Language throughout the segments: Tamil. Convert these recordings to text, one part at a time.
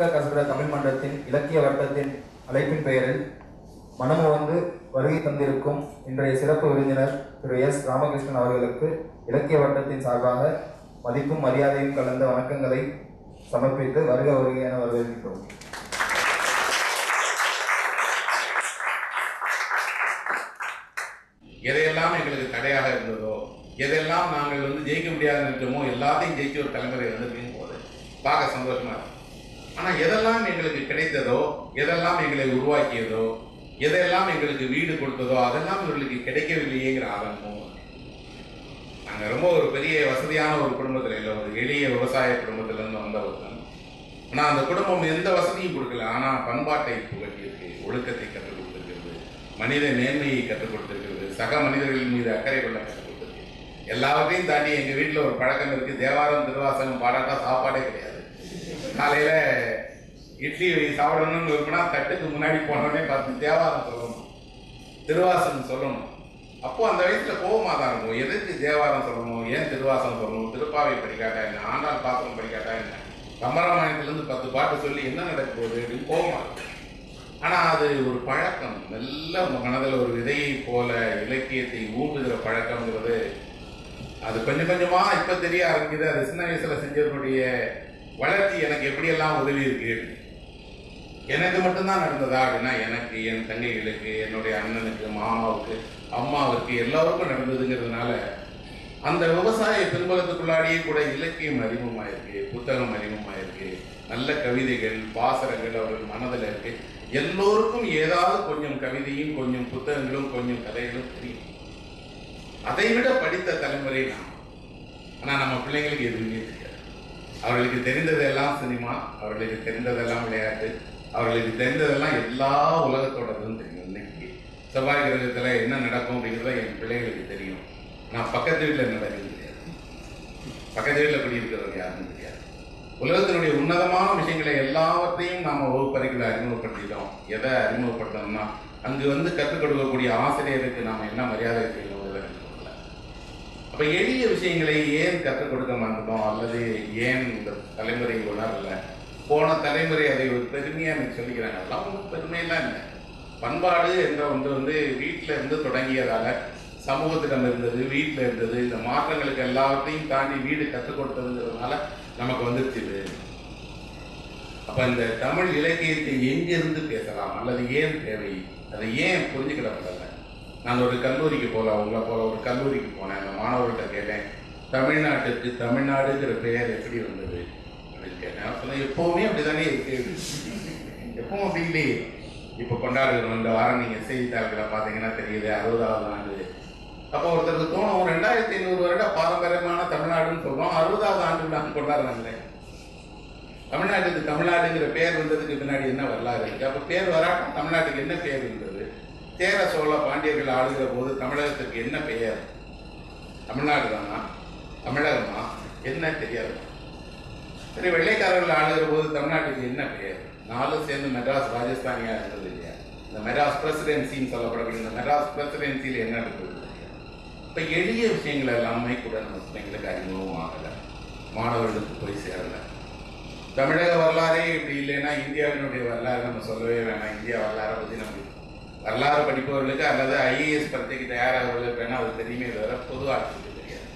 கற்க கசட தமிழ் மன்றத்தின் இலக்கிய வட்டத்தின் அழைப்பின் பெயரில் மனமு வந்து வருகை தந்திருக்கும் இன்றைய சிறப்பு விருந்தினர் திரு எஸ் ராமகிருஷ்ணன் அவர்களுக்கு இலக்கிய வட்டத்தின் சார்பாக மதிப்பும் மரியாதையும் கலந்த வணக்கங்களை சமர்ப்பித்து வருக வருகை என வரவேற்கிறோம் எதையெல்லாம் எங்களுக்கு தடையாக இருந்ததோ எதெல்லாம் நாங்கள் வந்து ஜெயிக்க முடியாது நினைச்சோமோ எல்லாத்தையும் ஜெயிக்க ஒரு தலைமுறை வந்திருக்கும் போது பார்க்க சந்தோஷமா இருக்கு. ஆனா எதெல்லாம் எங்களுக்கு கிடைத்ததோ எதெல்லாம் எங்களை உருவாக்கியதோ எதெல்லாம் எங்களுக்கு வீடு கொடுத்ததோ அதெல்லாம் இவர்களுக்கு கிடைக்கவில்லையேங்கிற ஆதங்கமும் நாங்கள் ரொம்ப ஒரு பெரிய வசதியான ஒரு குடும்பத்துல இல்லை ஒரு எளிய விவசாய குடும்பத்துல இருந்து வந்த ஒருத்தன். ஆனால் அந்த குடும்பம் எந்த வசதியும் கொடுக்கல. ஆனால் பண்பாட்டை புகட்டியிருக்கு ஒழுக்கத்தை கற்றுக் கொடுத்துருக்கிறது மனித நேர்மையை கற்றுக் கொடுத்துருக்கிறது சக மனிதர்கள் மீது அக்கறை கொள்ள கற்றுக் கொடுத்துருக்கு எல்லாவற்றையும் தாண்டி எங்கள் வீட்டில் ஒரு பழக்கம் இருக்கு தேவாரம் திருவாசகம் பாடாட்டா சாப்பாடே கிடையாது. காலையில இட்லி சாப்பிடணும்னு விரும்பினா தட்டுக்கு முன்னாடி போனோடனே பார்த்து தேவாரம் சொல்லணும். திருவாசகம் சொல்லணும். அப்போ அந்த வயசுல கோபமாக தான் இருக்கும். எதுக்கு தேவாரம் சொல்லணும்? ஏன் திருவாசகம் சொல்லணும்? திருப்பாவை படிக்காட்டா என்ன? ஆண்டாள் பாத்திரம் படிக்காட்டா என்ன? கம்பராமாயணத்திலிருந்து பத்து பாட்டு சொல்லி என்ன நடக்க போகுது அப்படின்னு கோபமாக இருக்கும். ஆனால் அது ஒரு பழக்கம். நல்ல மனதில் ஒரு விதையை போல இலக்கியத்தை ஊங்குகிற பழக்கங்கிறது அது கொஞ்சம் கொஞ்சமாக இப்போ தெரிய ஆரம்பிக்குது. அது சின்ன வயசுல செஞ்சதனுடைய வளர்ச்சி எனக்கு எப்படியெல்லாம் உதவி இருக்கு? எனக்கு மட்டும்தான் நடந்ததா? அப்படின்னா எனக்கு என் தங்கைகளுக்கு என்னுடைய அண்ணனுக்கு மாமாவுக்கு அம்மாவுக்கு எல்லாருக்கும் நடந்ததுங்கிறதுனால அந்த விவசாய பின்புலத்துக்குள்ளாடியே கூட இலக்கியம் அறிமுகமாயிருக்கு புத்தகம் அறிமுகமாயிருக்கு நல்ல கவிதைகள் பாசரங்கள் அவர்கள் மனதில் இருக்கு. எல்லோருக்கும் ஏதாவது கொஞ்சம் கவிதையும் கொஞ்சம் புத்தகங்களும் கொஞ்சம் கதைகளும் தெரியும். அதை விட படித்த தலைமுறை நான் ஆனால் நம்ம பிள்ளைங்களுக்கு எதுவுமே தெரியாது. அவர்களுக்கு தெரிந்ததெல்லாம் சினிமா அவர்களுக்கு தெரிந்ததெல்லாம் விளையாட்டு அவர்களுக்கு தெரிந்ததெல்லாம் எல்லா உலகத்தோடதும் தெரியும் இன்னைக்கு. செவ்வாய் கிரகத்தில் என்ன நடக்கும் அப்படிங்கிறத என் பிள்ளைகளுக்கு தெரியும். நான் பக்கத்து வீட்டில் நடக்கிறது தெரியாது. பக்கத்து வீட்டில் குடியிருக்கிறவங்க யாருன்னு தெரியாது. உலகத்தினுடைய உன்னதமான விஷயங்களை எல்லாவற்றையும் நாம் வகுப்பறைகளை அறிமுகப்படுத்திட்டோம். எதை அறிமுகப்படுத்தணும்னா அங்கு வந்து கற்றுக் கொடுக்கக்கூடிய ஆசிரியருக்கு நாம் என்ன மரியாதை செய்யணும்? அப்ப எளிய விஷயங்களை ஏன் கற்றுக் கொடுக்க மாட்டோம்? அல்லது ஏன் இந்த தலைமுறை உணரல? போன தலைமுறை அதை ஒரு பெருமையாக எனக்கு சொல்லிக்கிறாங்க. அதெல்லாம் ஒன்றும் பெருமையெல்லாம் இல்லை. பண்பாடு என்ற ஒன்று வந்து வீட்டில இருந்து தொடங்கியதால சமூகத்திடம் இருந்தது வீட்டில் இருந்தது இந்த மாற்றங்களுக்கு எல்லாவற்றையும் தாண்டி வீடு கற்றுக் கொடுத்ததுங்கிறதுனால நமக்கு வந்துருச்சு அப்போ அப்ப இந்த தமிழ் இலக்கியத்தை எங்கிருந்து பேசலாம்? அல்லது ஏன் தேவை? அதை ஏன் புரிஞ்சுக்கிடப்படலை நான் ஒரு கல்லூரிக்கு போல உங்களை போல ஒரு கல்லூரிக்கு போனேன். அந்த மாணவர்கிட்ட கேட்டேன் தமிழ்நாட்டுக்கு தமிழ்நாடுங்கிற பெயர் எப்படி வந்தது? அப்படின்னு கேட்டேன். அவர் சொன்னேன் எப்பவுமே அப்படிதானே இருக்கு. எப்பவும் அப்படி இல்லையே. இப்போ கொண்டாடுகிறோம் இந்த வாரம் நீங்க செய்தித்தாள்களை பார்த்தீங்கன்னா தெரியுது அறுபதாவது ஆண்டு. அப்போ ஒருத்தருக்கு தோணும் ரெண்டாயிரத்தி ஐநூறு வருட பாரம்பரியமான தமிழ்நாடுன்னு சொல்கிறோம் அறுபதாவது ஆண்டு விழா கொண்டாடுறாங்களே. தமிழ்நாட்டுக்கு தமிழ்நாடுங்கிற பேர் வந்ததுக்கு பின்னாடி என்ன வரலாறு இருக்குது அப்போ பேர் வராட்டம் தமிழ்நாட்டுக்கு என்ன பேர் இருந்தது சேர சோழ பாண்டியர்கள் ஆளுகிற போது தமிழகத்துக்கு என்ன பெயர்? தமிழ்நாடு தானா தமிழகமா? என்ன தெரியாது சரி வெள்ளைக்காரர்கள் ஆளுகிற போது தமிழ்நாட்டுக்கு என்ன பெயர்? நாலு சேர்ந்து மெட்ராஸ் ராஜஸ்தானியா இருந்தது இல்லையா? இந்த மெட்ராஸ் பிரசிடென்சின்னு சொல்லப்படக்கூடிய இந்த மெட்ராஸ் பிரசிடென்சியில் என்ன இருக்குது இப்போ எளிய விஷயங்கள் எல்லாமே கூட நம்ம பிள்ளைங்களுக்கு அறிமுகம் ஆகலை. மாணவர்களுக்கு போய் சேரலை. தமிழக வரலாறே இப்படி இல்லைன்னா இந்தியாவினுடைய வரலாறு நம்ம சொல்லவே வேணாம். இந்தியா வரலாறை பற்றி நம்ம வரலாறு படிப்பவர்களுக்கு அல்லது ஐஏஎஸ் பரீட்சைக்கு தயாராகிறவர்களுக்கு வேணால் அது தெரியுமே தவிர பொது ஆட்சிக்கு தெரியாது.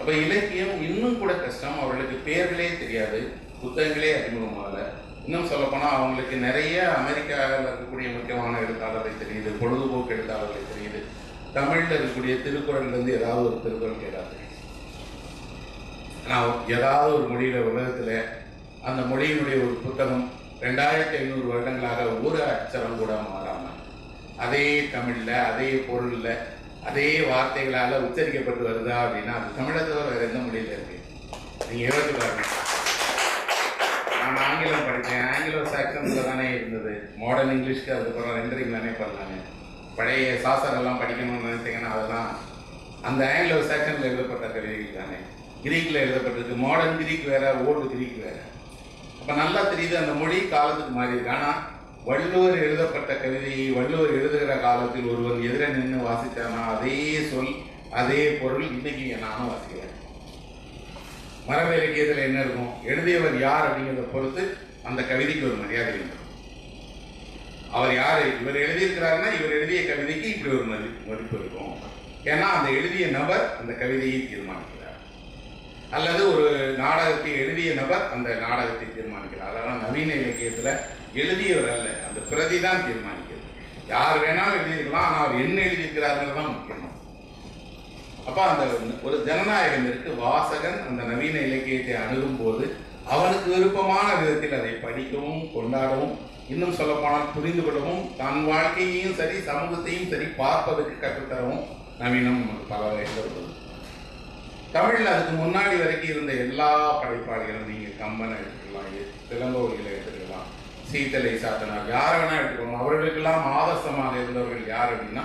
அப்ப இலக்கியம் இன்னும் கூட கஷ்டம். அவர்களுக்கு பேர்களே தெரியாது. புத்தகங்களே அறிமுகமாகல. இன்னும் சொல்லப்போனா அவங்களுக்கு நிறைய அமெரிக்காவில் இருக்கக்கூடிய முக்கியமான எழுத்தாளர்கள் தெரியுது. பொழுதுபோக்கு எழுத்தாளர்கள் தெரியுது. தமிழில் இருக்கக்கூடிய திருக்குறள்லேருந்து ஏதாவது ஒரு திருக்குறள் கேட்காது தெரியும். நான் ஏதாவது ஒரு மொழியில உலகத்துல அந்த மொழியினுடைய ஒரு புத்தகம் ரெண்டாயிரத்தி ஐநூறு வருடங்களாக ஒரு அச்சரம் கூட மாறாம அதே தமிழ்ல அதே பொருள்ல அதே வார்த்தைகளால உச்சரிக்கப்பட்டு வருதா அப்படின்னா அது தமிழை தவிர வேற எந்த மொழியில இருக்கு? நீங்க யோசிச்சு பாருங்க. நான் ஆங்கிலம் படித்தேன். ஆங்கிலோ சாக்சன்ஸில் தானே இருந்தது. மாடர்ன் இங்கிலீஷ்க்கு அதுக்கப்புறம் ரெண்டரிங் தானே பண்ணாங்க பழைய சாசர் எல்லாம் படிக்கணும்னு நினைச்சீங்கன்னா அதெல்லாம் அந்த ஆங்கிலோ சாக்சனில் எழுதப்பட்ட கவிதைகள் தானே. கிரீக்ல எழுதப்பட்டிருக்கு. மாடர்ன் கிரீக் வேற ஓல்டு கிரீக் வேற. அப்போ நல்லா தெரியுது அந்த மொழி காலத்துக்கு மாறி இருக்கு ஆனா வள்ளுவர் எழுதப்பட்ட கவிதையை வள்ளுவர் எழுதுகிற காலத்தில் ஒருவர் எதிர நின்று வாசித்தானா அதே சொல் அதே பொருள் இன்னைக்கு நானும் வாசிக்கிறேன். மரபு இலக்கியத்தில் என்ன இருக்கும்? எழுதியவர் யார் அப்படிங்கிறத பொறுத்து அந்த கவிதைக்கு ஒரு மரியாதை இருக்கும் அவர் யார்? இவர் எழுதியிருக்கிறாருன்னா இவர் எழுதிய கவிதைக்கு இப்படி ஒரு மதி மதிப்பு இருக்கும். ஏன்னா அந்த எழுதிய நபர் அந்த கவிதையை தீர்மானிக்கிறார். அல்லது ஒரு நாடகத்தை எழுதிய நபர் அந்த நாடகத்தை தீர்மானிக்கிறார். ஆனால் நவீன இலக்கியத்துல எழுதியவர் அல்ல. அந்த பிரதி தான் தீர்மானிக்கிறது. யார் வேணாலும் எழுதியிருக்கலாம் ஆனால் அவர் என்ன எழுதியிருக்கிறாருங்கிறது தான் முக்கியம். அப்போ அந்த ஒரு ஜனநாயகம் இருக்கு. வாசகன் அந்த நவீன இலக்கியத்தை அணுகும் போது அவனுக்கு விருப்பமான விதத்தில் அதை படிக்கவும் கொண்டாடவும் இன்னும் சொல்லப்போனால் புரிந்து கொள்ளவும் தன் வாழ்க்கையையும் சரி சமூகத்தையும் சரி பார்ப்பதற்கு கற்றுத்தரவும் நவீனம் நமக்கு பல வகையில் தமிழ்ல அதுக்கு முன்னாடி வரைக்கும் இருந்த எல்லா படைப்பாளிகளும் நீங்க கம்பனை எடுத்துக்கலாம் திலங்கோவிகளை எடுத்துக்கலாம் சீத்தலை சாத்தனார் யாரை வேணா எடுத்துக்கணும் அவர்களுக்கெல்லாம் ஆதர்சமாக இருந்தவர்கள் யார் அப்படின்னா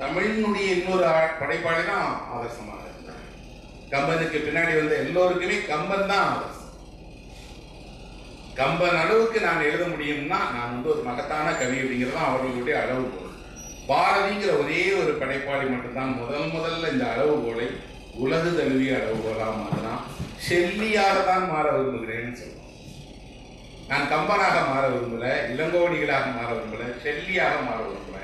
தமிழினுடைய இன்னொரு ஆ- படைப்பாளி தான் ஆதர்சமாக இருந்தார். கம்பனுக்கு பின்னாடி வந்த எல்லோருக்குமே கம்பன் தான் ஆதர்சம். கம்பன் அளவுக்கு நான் எழுத முடியும்னா நான் வந்து ஒரு மகத்தான கவி அப்படிங்கிறது தான் அவர்களுடைய அளவுகோல். பாரதிங்கிற ஒரே ஒரு படைப்பாளி மட்டும்தான் முதல் முதல்ல இந்த அளவுகோலை உலக தழுவிய அளவுகோலாக மாறினா ஷெல்லியாக தான் மாற விரும்புகிறேன்னு சொல்லுவோம் நான் கம்பனாக மாற விரும்பலை இளங்கோடிகளாக மாற விரும்பலை செல்லியாக மாற விரும்பல.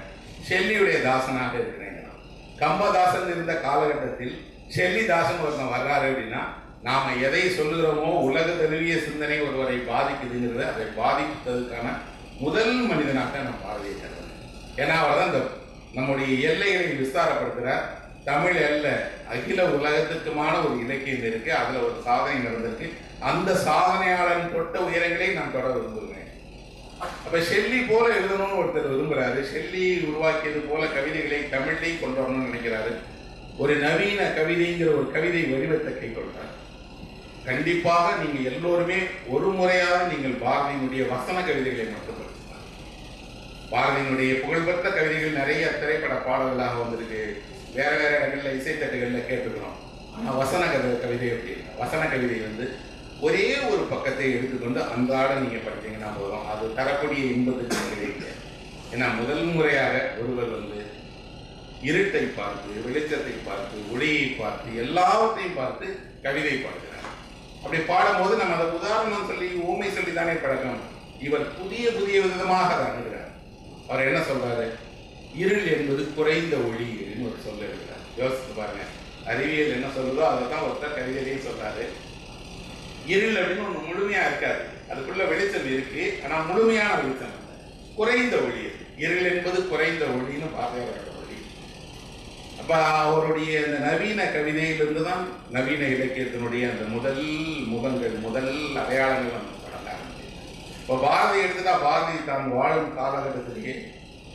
ஷெல்லியுடைய தாசனாக இருக்கிறேன் நான். கம்பதாசன் இருந்த காலகட்டத்தில் செல்லி தாசன் ஒருத்தன் வர்றாரு அப்படின்னா நாம எதை சொல்லுகிறோமோ உலக தழுவிய சிந்தனை ஒருவரை பாதிக்குதுங்கிறத அதை பாதித்ததுக்கான முதல் மனிதனாக நான் பாரதியை கருதுறேன் ஏன்னா அவர் தான் இந்த நம்முடைய எல்லைகளை விஸ்தாரப்படுத்துகிறார் தமிழ் அல்ல அகில உலகத்துக்குமான ஒரு இலக்கியம் இருக்கு அதுல ஒரு சாதனை நடந்திருக்கு. அந்த சாதனையாளன் தொட்ட உயரங்களை நான் தொடர விரும்புகிறேன் அப்ப ஷெல்லி போல எழுதணும்னு ஒருத்தர் விரும்புறாரு. ஷெல்லி உருவாக்கியது போல கவிதைகளை தமிழ்லையும் கொண்டு வரணும்னு நினைக்கிறாரு. ஒரு நவீன கவிதைங்கிற ஒரு கவிதை வடிவத்தை கை கொள்றார். கண்டிப்பாக நீங்க எல்லோருமே ஒரு முறையாக நீங்கள் பாரதியினுடைய வசன கவிதைகளை மட்டும் பாரதியினுடைய புகழ்பெற்ற கவிதைகள் நிறைய திரைப்பட பாடல்களாக வந்திருக்கு. வேற வேற இடங்களில் இசைத்தட்டுகளில் கேட்டுக்கிறோம். ஆனா வசன கதை கவிதை எப்படி? இல்லை. வசன கவிதை வந்து ஒரே ஒரு பக்கத்தை எடுத்துக்கொண்டு அன்றாட நீங்க படித்தீங்கன்னா போதும். அது தரக்கூடிய இன்பத்துக்கு நிகழே ஏன்னா முதல் முறையாக ஒருவர் வந்து இருட்டை பார்த்து வெளிச்சத்தை பார்த்து ஒளியை பார்த்து எல்லாவற்றையும் பார்த்து கவிதை பாடுகிறார். அப்படி பாடும்போது நம்ம அதை உதாரணம் சொல்லி ஊமை சொல்லி தானே பழக்கம்? இவர் புதிய புதிய விதமாக அதை அவர் என்ன சொல்றாரு? இருள் என்பது குறைந்த ஒளி அப்படின்னு ஒரு சொல்ல இருக்கிறார் யோசித்து பாருங்க. அறிவியல் என்ன சொல்லுதோ அதை தான் ஒருத்தர் கவிதையிலையும் சொல்றாரு. இருள் அப்படின்னு ஒன்று முழுமையா இருக்காது. அதுக்குள்ள வெளிச்சம் இருக்கு. ஆனா முழுமையான வெளிச்சம் குறைந்த ஒளி இருள் என்பது குறைந்த ஒளின்னு பாரதியாரோட ஒளி. அப்ப அவருடைய அந்த நவீன கவிதையிலிருந்து தான் நவீன இலக்கியத்தினுடைய அந்த முதல் முகங்கள் முதல் அடையாளங்கள் நம்ம தொடங்க இப்போ பாரதி எடுத்துட்டா பாரதி தான் வாழும் காலகட்டத்திலேயே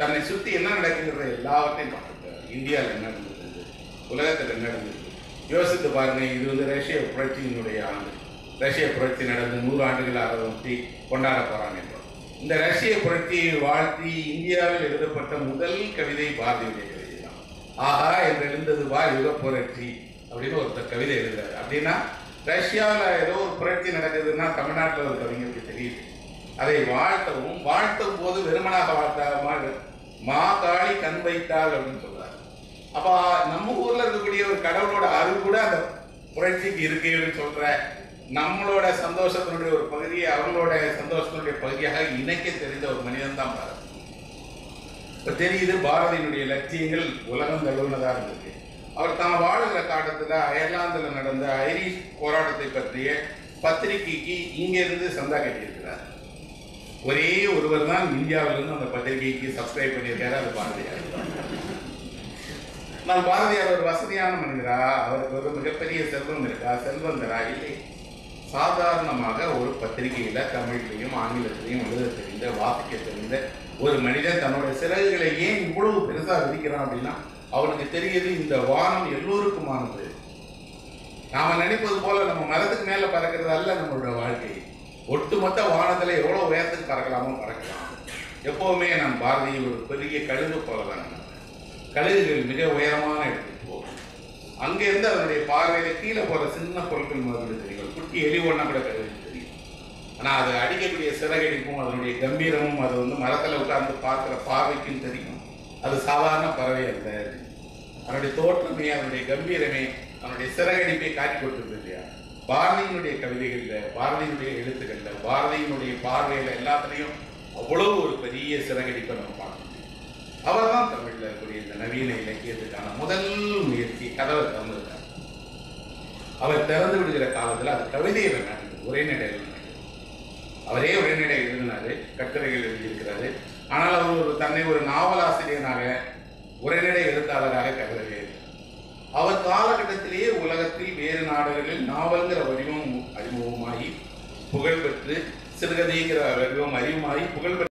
தன்னை சுத்தி என்ன நடக்குங்கிறத எல்லாவற்றையும் பார்த்துட்டார் இந்தியாவில் என்ன நடந்திருக்கு உலகத்தில் என்ன நடந்திருக்கு யோசித்து பாருங்க இது வந்து ரஷ்ய புரட்சியினுடைய ஆண்டு. ரஷ்ய புரட்சி நடந்து நூறு ஆண்டுகள் அதை ஒட்டி கொண்டாட போகிறாங்க இந்த ரஷ்ய புரட்சியை வாழ்த்தி இந்தியாவில் எழுதப்பட்ட முதல் கவிதை பாரதியுடைய கவிதை தான். ஆஹா என்று எழுந்தது வா யுக புரட்சி அப்படின்னு ஒருத்தர் கவிதை எழுதுறாரு. அப்படின்னா ரஷ்யாவில் ஏதோ ஒரு புரட்சி நடக்குதுன்னா தமிழ்நாட்டில் ஒரு கவிஞருக்கு தெரியுது. அதை வாழ்த்தவும் வாழ்த்தும் போது வெறுமனாக வாழ்த்தாம மா காளி கண் வைத்தாள் அப்படின்னு சொல்லுவாங்க அப்ப நம்ம ஊர்ல இருக்கக்கூடிய ஒரு கடவுளோட அருள் கூட அந்த புரட்சிக்கு இருக்குன்னு சொல்ற நம்மளோட சந்தோஷத்தினுடைய ஒரு பகுதியை அவங்களோட சந்தோஷத்தினுடைய பகுதியாக இணைக்க தெரிந்த ஒரு மனிதன் தான் பாரதி இப்ப தெரியுது பாரதியினுடைய லட்சியங்கள் உலகம் தழுவுனதா இருந்திருக்கு அவர் தான் வாழ்கிற காட்டத்துல அயர்லாந்துல நடந்த ஐரிஷ் போராட்டத்தை பற்றிய பத்திரிகைக்கு இங்க இருந்து சந்தா கட்டியிருக்கிறார். ஒரே ஒருவர் தான் இந்தியாவிலிருந்து அந்த பத்திரிகைக்கு சப்ஸ்கிரைப் பண்ணியிருக்காரு அது பாரதியார். நான் பாரதியார் ஒரு வசதியான மனிதரா? அவருக்கு ஒரு மிகப்பெரிய செல்வம் இருக்கா? செல்வந்தரா இல்லை. சாதாரணமாக ஒரு பத்திரிகையில தமிழ்லையும் ஆங்கிலத்திலையும் எழுத தெரிந்த வாசிக்க தெரிந்த ஒரு மனிதன் தன்னோட சிறகுகளை ஏன் இவ்வளவு பெருசா விதிக்கிறான் அப்படின்னா அவனுக்கு தெரியுது இந்த வானம் எல்லோருக்குமானது. நாம நினைப்பது போல நம்ம மரத்துக்கு மேல பறக்கிறது அல்ல நம்மளோட வாழ்க்கை. ஒட்டுமொத்த வானத்துல எவ்வளவு உயரத்துக்கு பறக்கலாமோ பறக்கலாம். எப்பவுமே நம் பாரதியை ஒரு பெரிய கழுகு போலதான் நினைப்பேன். கழுகுகள் மிக உயரமான இடத்துக்கு போகும். அங்க இருந்து அதனுடைய பார்வையில கீழே போற சின்ன பொருட்கள் முதல்ல தெரியும். குட்டி எலி ஒண்ணா கூட கழுகுக்கு தெரியும். ஆனா அது அடிக்கக்கூடிய சிறகடிப்பும் அதனுடைய கம்பீரமும் அது வந்து மரத்துல உட்கார்ந்து பார்க்கிற பார்வைக்கும் தெரியும். அது சாதாரண பறவை அல்ல. அதனுடைய தோற்றமே அதனுடைய கம்பீரமே அதனுடைய சிறகடிப்பை காட்டி கொடுத்துருது இல்லையா? பாரதியினுடைய கவிதைகள்ல பாரதியினுடைய எழுத்துக்கள்ல பாரதியினுடைய பார்வையில எல்லாத்துலேயும் அவ்வளவு ஒரு பெரிய சிறகடிப்பை நம்ம அவர்தான் அவர் தான் தமிழில் இருக்கக்கூடிய இந்த நவீன இலக்கியத்துக்கான முதல் முயற்சி கதவை திறந்துருக்கார் அவர் திறந்து விடுகிற காலத்தில் அது கவிதையை நடந்தது ஒரே நடையில் நடந்தது அவரே உரைநடை எழுதினார் கட்டுரைகள் எழுதியிருக்கிறாரு. ஆனால் அவர் ஒரு தன்னை ஒரு நாவலாசிரியனாக உரைநடை எழுத்தாளராக கருதவே அவர் காலகட்டத்திலேயே உலகத்தில் வேறு நாடுகளில் நாவல்கிற வடிவம் அறிமுகமாகி புகழ்பெற்று சிறுகதைங்கிற வடிவம் அறிவுமாகி புகழ்பெற்று